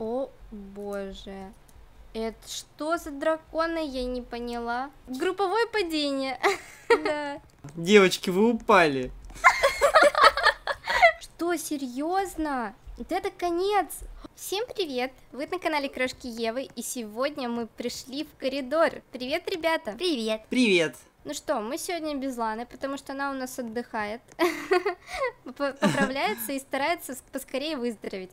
О боже. Это что за драконы, я не поняла. Групповое падение. Да. Девочки, вы упали. Что, серьезно? Вот это конец. Всем привет! Вы на канале Крошки Евы, и сегодня мы пришли в коридор. Привет, ребята! Привет! Привет! Ну что, мы сегодня без Ланы, потому что она у нас отдыхает, поправляется и старается поскорее выздороветь.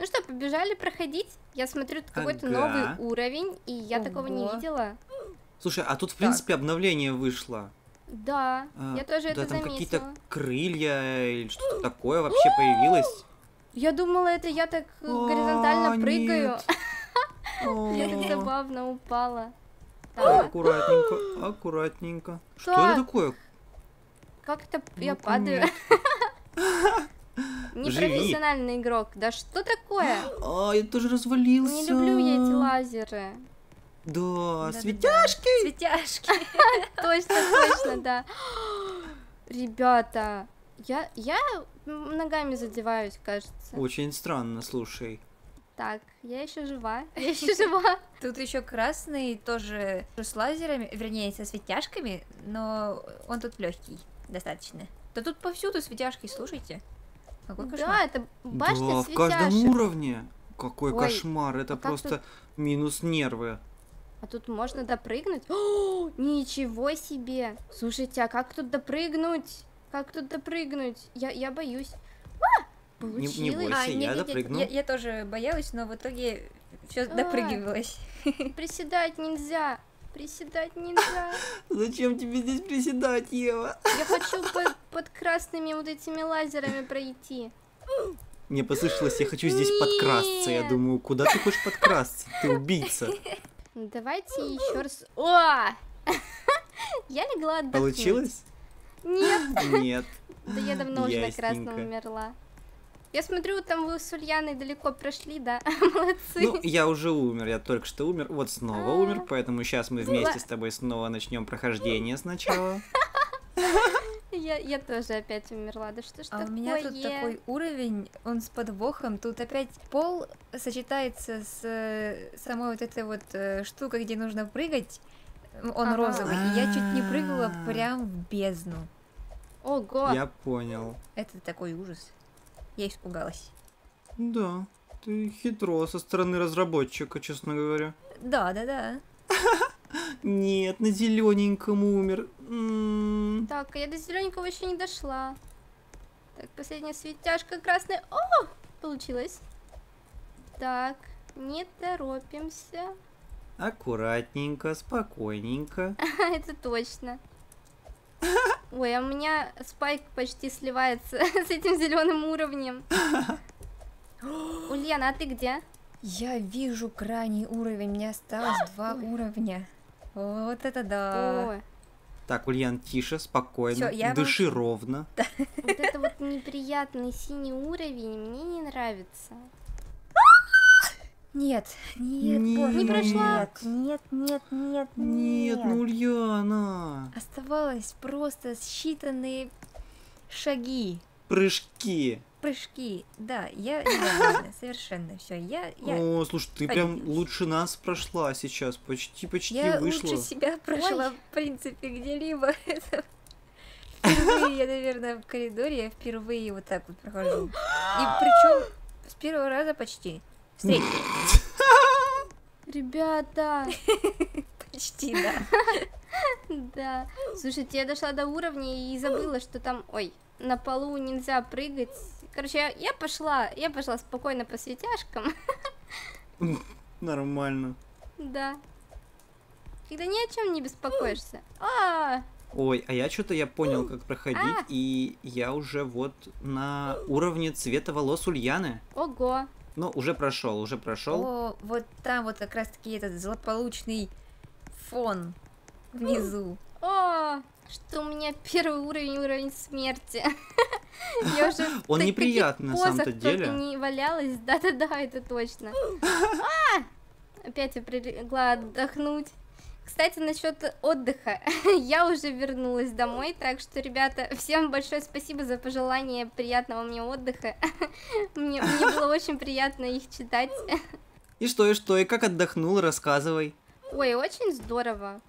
Ну что, побежали проходить? Я смотрю, тут какой-то Ага. новый уровень, и я такого не Ого. видела. Слушай, а тут, в принципе, обновление вышло. Да, А, я тоже да, это там какие-то заметила. крылья или что-то такое вообще появилось. Я думала, это я так э, горизонтально прыгаю. нет. Я так забавно упала. Так, Аккуратненько, аккуратненько. Что Так. это такое? как это я Ну-ка, падаю? Непрофессиональный игрок. Да что такое? А, я тоже развалился. Не люблю я эти лазеры. Да, Да-да-да. светяшки. Светяшки. Точно, точно, да. Ребята, я, я ногами задеваюсь, кажется. Очень странно, слушай. Так, я еще жива. Я еще жива. Тут еще красный тоже с лазерами, вернее, со светяшками, но он тут легкий достаточно. Да тут повсюду светяшки, слушайте. Какой Да, кошмар. это башня да, в каждом уровне. Какой Ой, кошмар, это а просто минус нервы. А тут можно допрыгнуть? О, ничего себе! Слушайте, а как тут допрыгнуть? Как тут допрыгнуть? Я, я боюсь. А, Не- не получилось. бойся. А, я нет, нет, нет, допрыгну. я, я тоже боялась, но в итоге все А. допрыгивалось. Приседать нельзя. Приседать нельзя. Зачем тебе здесь приседать, Ева? Я хочу под, под красными вот этими лазерами пройти. Мне послышалось, я хочу здесь подкрасться. Я Нет. думаю, куда ты хочешь подкрасться? Ты убийца. Давайте еще раз. О! Я легла отдохнуть. Получилось? Нет, Нет. да я давно уже на красном Ясненько. умерла. Я смотрю, там вы с Ульяной далеко прошли, да? Молодцы. Ну, я уже умер, я только что умер, вот снова А. умер, поэтому сейчас мы вместе с тобой снова начнем прохождение сначала. Я, я тоже опять умерла. Да что ж А такое? у меня тут такой уровень, он с подвохом. Тут опять пол сочетается с э, самой вот этой вот э, штукой, где нужно прыгать. Он Ага. розовый. И я чуть не прыгала А. прям в бездну. Ого! Я понял. Это такой ужас. Я испугалась. Да, ты хитро со стороны разработчика, честно говоря. Да, да, да. Нет, на зелененьком умер. Так, а я до зелененького еще не дошла. Так, последняя светяшка красная. О! Получилось. Так, не торопимся. Аккуратненько, спокойненько. Это точно. Ой, а у меня спайк почти сливается с этим зеленым уровнем. Ульяна, а ты где? Я вижу крайний уровень, мне осталось два уровня. Вот это да. Ой, Так, Ульян, тише, спокойно, Всё, я вам- дыши ровно. вот это вот неприятный синий уровень мне не нравится. Нет, нет, Нет. боже Не прошла. Нет, нет, нет, нет, Нет, ну Ульяна. Оставалось просто считанные шаги, Прыжки. прыжки. Да, я недовольна, совершенно все. Я, я, О, слушай, ты прям лучше нас прошла сейчас. Почти, почти я вышла. лучше себя прошла, Ой. в принципе, где-либо. Это Впервые я, наверное, в коридоре я впервые вот так вот прохожу. И причем с первого раза почти. Третьего Ребята, почти, да. да. Слушайте, я дошла до уровня и забыла, что там, ой, на полу нельзя прыгать. Короче, я, я пошла, я пошла спокойно по светяшкам. Нормально. Да. Когда ни о чем не беспокоишься. А, Ой, а я что-то я понял, как проходить, А. и я уже вот на уровне цвета волос Ульяны. ого. Ну, уже прошел, уже прошел. О, вот там вот как раз-таки этот злополучный фон внизу. О, что у меня первый уровень, уровень смерти. Я уже в Он неприятный на самом-то деле. не валялась, да-да-да, это точно. Опять я прилегла отдохнуть. Кстати, насчет отдыха. Я уже вернулась домой, так что, ребята, всем большое спасибо за пожелание приятного мне отдыха. Мне, мне было очень приятно их читать. И что, и что, и как отдохнул, рассказывай. Ой, очень здорово.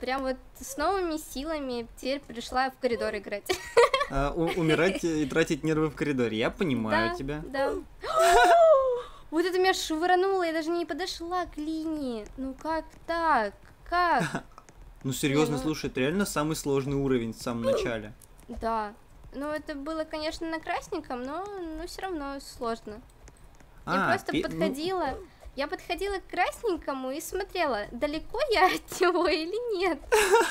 Прям вот с новыми силами теперь пришла в коридор играть. А, умирать и тратить нервы в коридоре. Я понимаю Да, тебя. Да. Вот это меня швырнуло, я даже не подошла к линии. Ну как так? Как? Ну серьезно, ну- слушай, это реально самый сложный уровень в самом начале. Да. Ну, это было, конечно, на красненьком, но, но все равно сложно. я А, просто ну, подходила. Я подходила к красненькому и смотрела, далеко я от него или нет.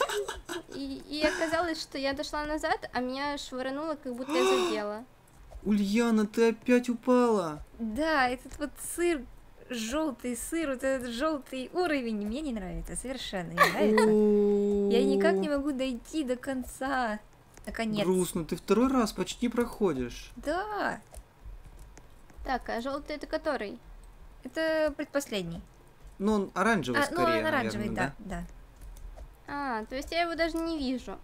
И, и оказалось, что я дошла назад, а меня швырнуло, как будто я задела. Ульяна, ты опять упала. Да, этот вот сыр, желтый сыр, вот этот желтый уровень мне не нравится, совершенно не нравится. Я никак не могу дойти до конца. Наконец. Грустно, ты второй раз почти проходишь. Да, Так, а желтый это который? это предпоследний. Ну, он оранжевый А, ну, скорее, он оранжевый, наверное, да, да. А, то есть я его даже не вижу.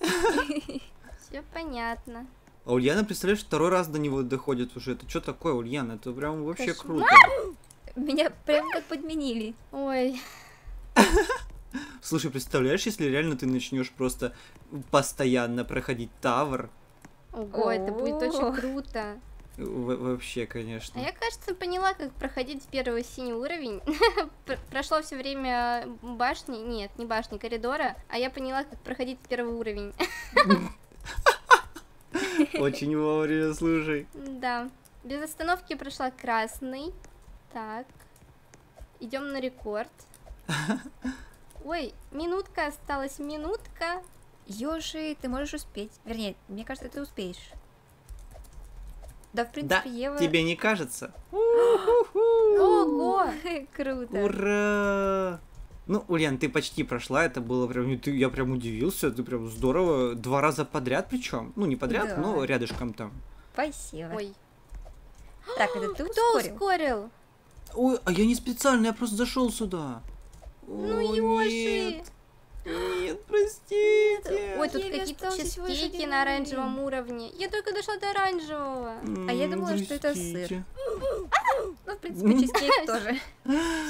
Все понятно. А Ульяна, представляешь, второй раз до него доходит уже. Это что такое, Ульяна? Это прям вообще Кошмар. круто. Меня прям как подменили. Ой, Слушай, представляешь, если реально ты начнешь просто постоянно проходить тавр, ого, это будет очень круто. в- вообще, А конечно. я, кажется, поняла, как проходить первый синий уровень. Пр- Прошло все время башни, нет, не башни, коридора, а я поняла, как проходить первый уровень. Очень вовремя, слушай. Да. Без остановки прошла красный. Так. Идем на рекорд. Ой, минутка осталась, минутка. Ёши, ты можешь успеть. Вернее, мне кажется, ты успеешь. Да, в Да, принципе, Ева... тебе не кажется? Ого! Круто. Ура! Ну, Ульян, ты почти прошла, это было прям, ты- я прям удивился, ты прям здорово, два раза подряд причем, ну не подряд, Да. но рядышком там. Спасибо. Ой, Так, это ты кто ускорил? ускорил? Ой, а я не специально, я просто зашел сюда. Ну, О, Ёши! Нет, нет, простите. Ой, тут какие-то чизкейки на оранжевом уровне. Я только дошла до оранжевого. А я думала, что это сыр. Ну, в принципе, чизкейк тоже.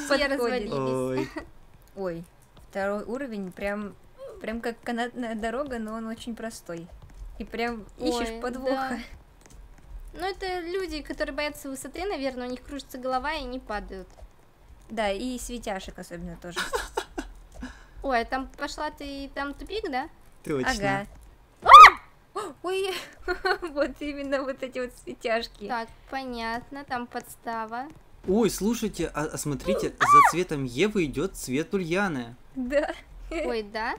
Все развалились. Ой, Ой, второй уровень прям, прям как канатная дорога, но он очень простой. И прям ищешь Ой, подвоха. да. Ну, это люди, которые боятся высоты, наверное, у них кружится голова и не падают. Да, и светяшек особенно тоже. Ой, а там пошла ты, там тупик, да? точно. Ага. Ой, вот именно вот эти вот светяшки. Так, понятно, там подстава. Ой, слушайте, а, а смотрите, за цветом Евы идет цвет Ульяны. Да. Ой, да?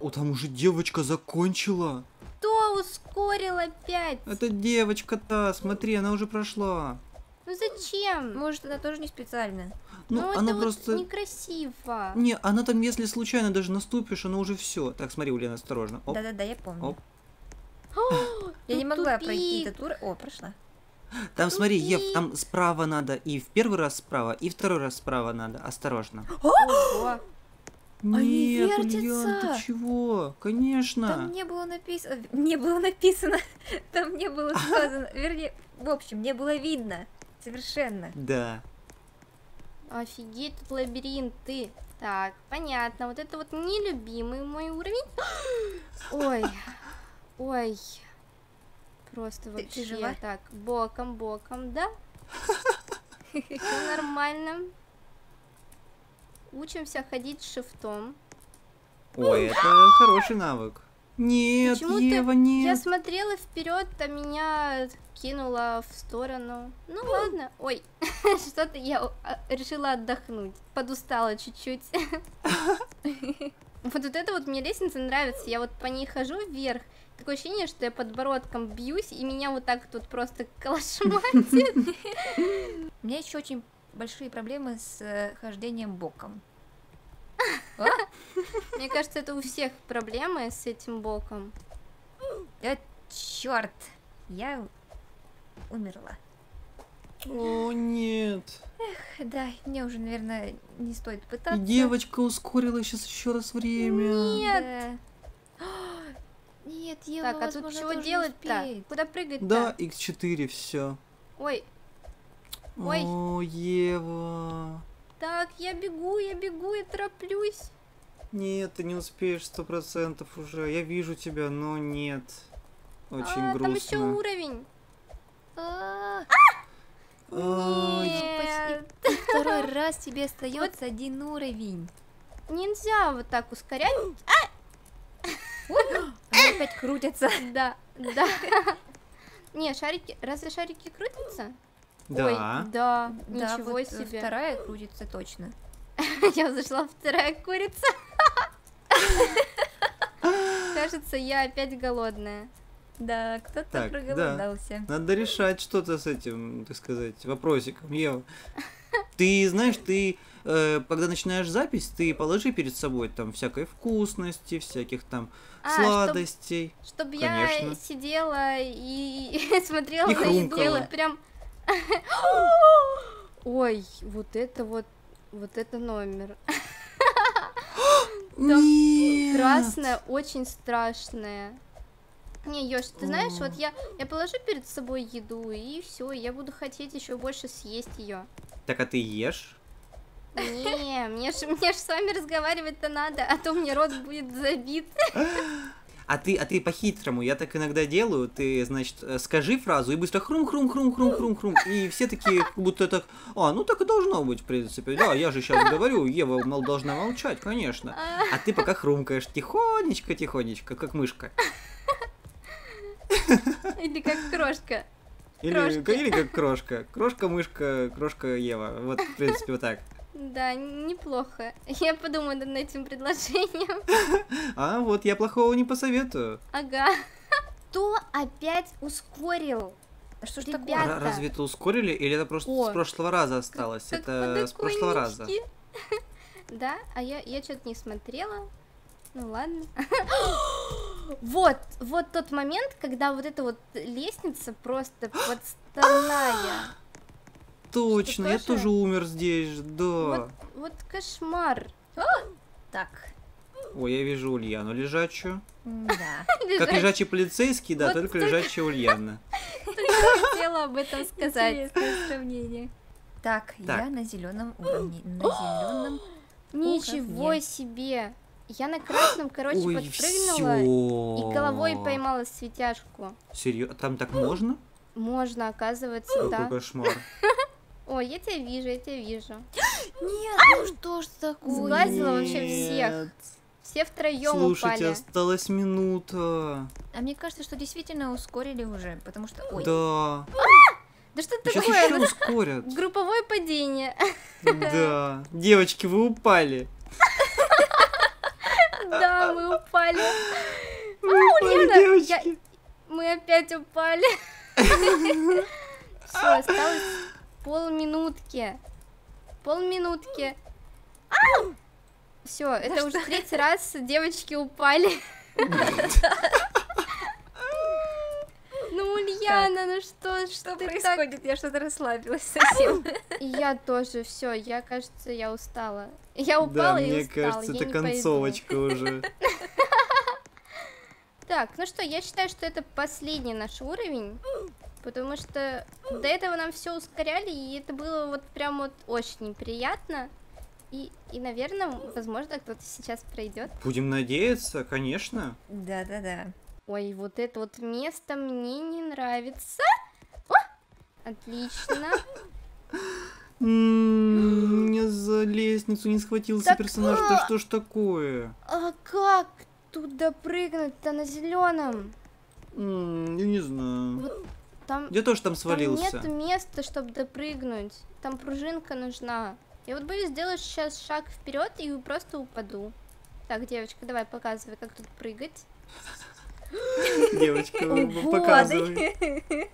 О, там уже девочка закончила. Кто ускорил опять? Это девочка-то, смотри, она уже прошла. Ну зачем? Может, это тоже не специально. Ну, Ну, она это просто... вот некрасиво. Не, она там, если случайно даже наступишь, она уже все. Так, смотри, Ульяна, осторожно. Да-да-да, я помню. Оп. Я не могла пройти тупик. этот уровень. О, прошла. Там, смотри, Ев, там справа надо, и в первый раз справа, и второй раз справа надо. Осторожно. Ого. Нет, Ульян, ты чего? Конечно. Там не было написано... Не было написано. Там не было сказано. Вернее, в общем, не было видно. Совершенно. Да. Офигеть, тут лабиринты. Так, понятно. Вот это вот нелюбимый мой уровень. Ой, ой. Просто Ты- вообще ты жива? так, боком, боком, да? Все нормально. Учимся ходить шифтом. Ой, это хороший навык. Нет, Ева, Я нет. смотрела вперед, а меня кинуло в сторону. Ну ладно. Ой, что-то я а, решила отдохнуть. Подустала чуть-чуть. Вот, вот это вот мне лестница нравится. Я вот по ней хожу вверх. Такое ощущение, что я подбородком бьюсь, и меня вот так тут просто калашматит. У меня еще очень большие проблемы с э, хождением боком. Мне кажется, это у всех проблемы с этим боком. Черт! Я умерла. О, нет. Да, мне уже, наверное, не стоит И пытаться. девочка ускорила сейчас еще раз время. Нет. Да. Нет, Ева, Так, а тут чего делать-то? Куда прыгать-то? Да, x4, все. Ой, Ой. О, Ева. Так, я бегу, я бегу, я тороплюсь. Нет, ты не успеешь сто процентов уже. Я вижу тебя, но нет. Очень а, там еще грустно. уровень. А, Ай, Нет. Второй раз тебе остается один уровень. Нельзя вот так ускорять. Они опять крутятся. Да, да. Не, шарики, разве шарики крутятся? Да. Ой, да, Да, ничего вот себе. вторая крутится точно. Я зашла вторая курица. Кажется, я опять голодная. Да, кто-то Так, да. проголодался. Надо решать что-то с этим, так сказать, вопросиком. Ева, ты знаешь, ты э, когда начинаешь запись, ты положи перед собой там всякой вкусности, всяких там А, чтоб- сладостей. Чтобы я Конечно. сидела и смотрела И на еду, прям... Ой, вот это вот, вот это номер. Там. Красное, очень страшное. Не, Ёж, ты знаешь, вот я, я положу перед собой еду, и все, я буду хотеть еще больше съесть ее. Так, а ты ешь? Не, мне ж, мне ж с вами разговаривать-то надо, а то мне рот будет забит. А ты, а ты по-хитрому, я так иногда делаю, ты, значит, э, скажи фразу и быстро хрум-хрум-хрум-хрум-хрум-хрум, и все такие, как будто так, а, ну так и должно быть, в принципе, да, я же сейчас говорю, Ева, мол, должна молчать, конечно. А ты пока хрумкаешь тихонечко-тихонечко, как мышка. Или как крошка. Или, Крошки. или как крошка. Крошка-мышка, крошка-Ева. Вот, в принципе, вот так. Да, неплохо. Я подумаю над этим предложением. А вот я плохого не посоветую. Ага. Кто опять ускорил? А что ж Ребят, такое? Ребята. Р- Разве это ускорили, или это просто О, с прошлого раза осталось? Как это с прошлого раза. Да, а я, я что-то не смотрела. Ну ладно. Вот, вот тот момент, когда вот эта вот лестница просто подставная. Точно, я тоже? умер здесь, да. Вот, вот кошмар. Так, Ой, я вижу Ульяну лежачую. да. Как лежачий полицейский, да, Вот только лежачая Ульяна. хотела об этом сказать. Сравнение. Так, я на зеленом уровне. На зеленом. Ничего себе. Я на красном, короче, Ой, подпрыгнула все. и головой поймала светяшку. Серьезно? Там так можно? Можно, оказывается, Какой да. кошмар. Ой, я тебя вижу, я тебя вижу. Нет, ну что ж такое? Сглазила вообще всех. Все втроем Слушайте, упали. осталась минута. А мне кажется, что действительно ускорили уже, потому что... Ой, Да. Да что Сейчас такое? еще ускорят. Групповое падение. Да. Девочки, вы упали. Да, мы упали. Вы упали, Ульяна, девочки. Мы опять упали. Все, осталось полминутки. Полминутки. Все, это уже третий раз девочки упали. Ульяна, ну что, что ты так... происходит? Я что-то расслабилась совсем. Я тоже, все, я, кажется, я устала. Я Да, упала и мне устала. кажется, я это не пойду. концовочка уже. Так, ну что, я считаю, что это последний наш уровень, потому что до этого нам все ускоряли, и это было вот прям вот очень неприятно. И, и наверное, возможно, кто-то сейчас пройдет. Будем надеяться, конечно. Да-да-да. Ой, вот это вот место мне не нравится. О! Отлично. Мне за лестницу не схватился персонаж. а! Да что ж такое? А как туда прыгнуть-то на зеленом? Я не знаю. Там, Я тоже там там свалился. нет места, чтобы допрыгнуть. Там пружинка нужна. Я вот боюсь сделать сейчас шаг вперед и просто упаду. Так, девочка, давай показывай, как тут прыгать. Девочка, показывай.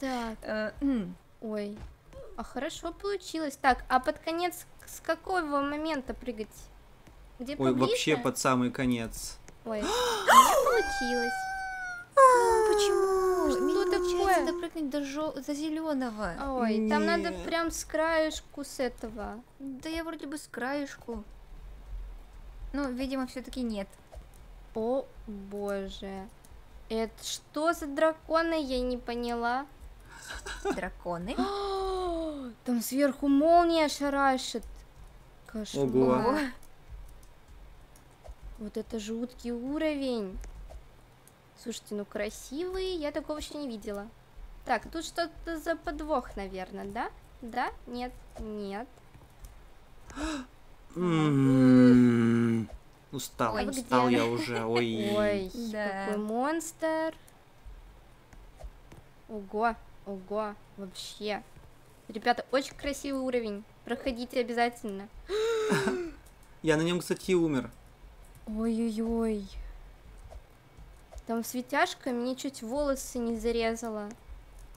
Так, Э, ой. А хорошо получилось. Так, а под конец с какого момента прыгать? Где Ой, вообще под самый конец. Ой, у меня получилось. Почему? Что Мне не такое? получается допрыгнуть до, до зеленого. Ой, там надо прям с краешку с этого. Да я вроде бы с краешку. Ну, видимо, все-таки нет. О, боже. Это что за драконы, я не поняла. Драконы. Там сверху молния шарашит. Кошмар. Ого. Вот это жуткий уровень. Слушайте, ну красивый, я такого еще не видела. Так, тут что-то за подвох, наверное, да? Да? Нет? Нет. Устал, Ой, устал где? я уже. Ой. Ой, Да. какой монстр. Ого, ого, вообще. Ребята, очень красивый уровень. Проходите обязательно. Я на нем, кстати, умер. Ой-ой-ой. Там светяшка мне чуть волосы не зарезала.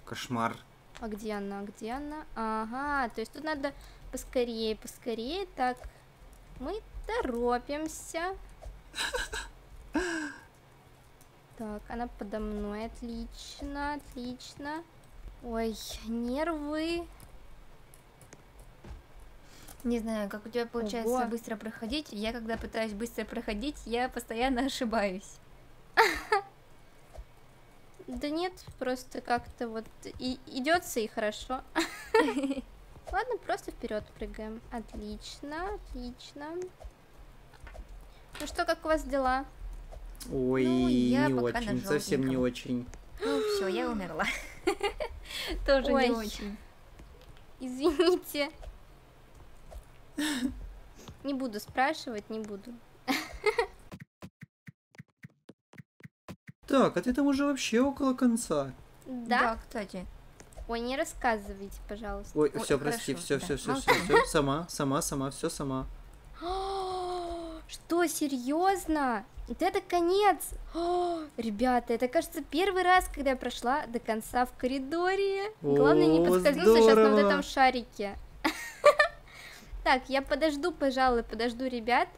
Кошмар. А где она? Где она? Ага, то есть тут надо поскорее, поскорее. Так, мы торопимся. Так, она подо мной. Отлично, отлично. Ой, нервы. Не знаю, как у тебя получается Ого. быстро проходить. Я когда пытаюсь быстро проходить, я постоянно ошибаюсь. Да нет, просто как-то вот и идется и хорошо. Ладно, просто вперед прыгаем. Отлично, отлично. Ну что, как у вас дела? Ой, Ну, не очень, совсем не очень. Ну все, я умерла. Тоже Ой. не очень. Извините. Не буду спрашивать, не буду. Так, а ты там уже вообще около конца. Да? кстати. Ой, не рассказывайте, пожалуйста. Ой, Ой, все, прости, хорошо, все, да, все, все, все, все, сама, сама, сама, все сама. Что, серьезно? Вот это конец! О, Ребята, это, кажется, первый раз, когда я прошла до конца в коридоре. Главное не О, подскользнуться сейчас на вот этом шарике. Так, я подожду, пожалуй, подожду ребят.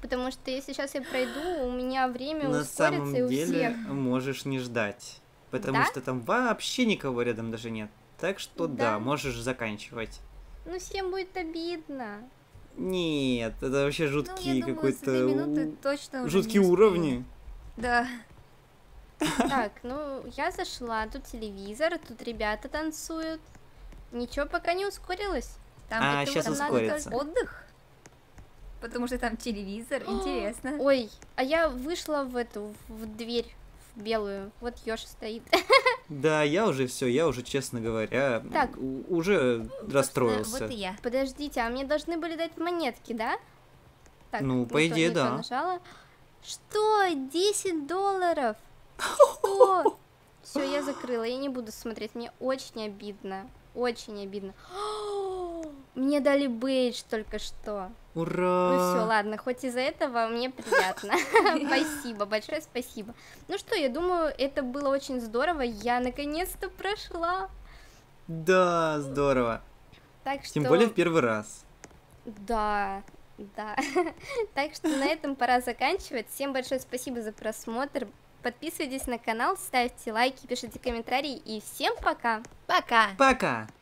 Потому что если сейчас я пройду, у меня время На ускорится самом и у деле всех. можешь не ждать. Потому Да? что там вообще никого рядом даже нет. Так что да, Да. можешь заканчивать. Ну, всем будет обидно. Нет, это вообще Ну, жуткие за какой-то две минуты у- точно уже жуткие уровни. Да. Так, ну, я зашла, тут телевизор, тут ребята танцуют. Ничего пока не ускорилось. Там А, это вот надо ускорится. только отдых. Потому что там телевизор, интересно. Ой, а я вышла в эту, в дверь, в белую. Вот Ёж стоит. Да, я уже все, я уже, честно говоря, Так. уже расстроился. Вот и я. Подождите, а мне должны были дать монетки, да? Так, Ну, не по то- идее, да. нажала. Что? 10 долларов? Что? Все, я закрыла, я не буду смотреть, мне очень обидно. Очень обидно. Мне дали бейдж только что. Ура! Ну все, ладно, хоть из-за этого мне приятно. Спасибо, большое спасибо. Ну что, я думаю, это было очень здорово. Я наконец-то прошла. Да, здорово. Так что... Тем более в первый раз. Да, да. Так что на этом пора заканчивать. Всем большое спасибо за просмотр. Подписывайтесь на канал, ставьте лайки, пишите комментарии и всем пока! Пока! Пока!